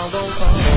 I don't home.